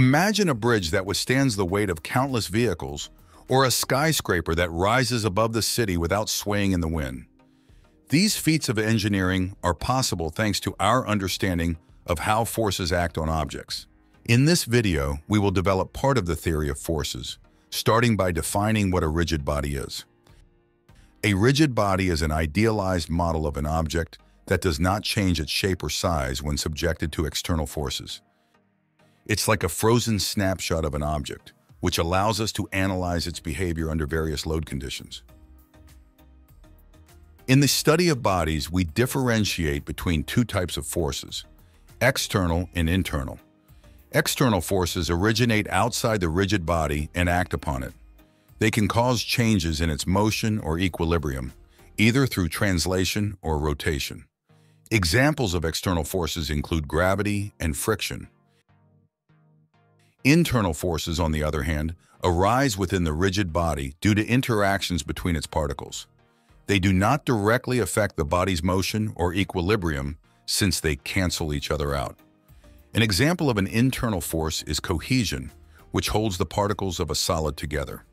Imagine a bridge that withstands the weight of countless vehicles or a skyscraper that rises above the city without swaying in the wind. These feats of engineering are possible thanks to our understanding of how forces act on objects. In this video, we will develop part of the theory of forces, starting by defining what a rigid body is. A rigid body is an idealized model of an object that does not change its shape or size when subjected to external forces. It's like a frozen snapshot of an object, which allows us to analyze its behavior under various load conditions. In the study of bodies, we differentiate between two types of forces, external and internal. External forces originate outside the rigid body and act upon it. They can cause changes in its motion or equilibrium, either through translation or rotation. Examples of external forces include gravity and friction. Internal forces, on the other hand, arise within the rigid body due to interactions between its particles. They do not directly affect the body's motion or equilibrium since they cancel each other out. An example of an internal force is cohesion, which holds the particles of a solid together.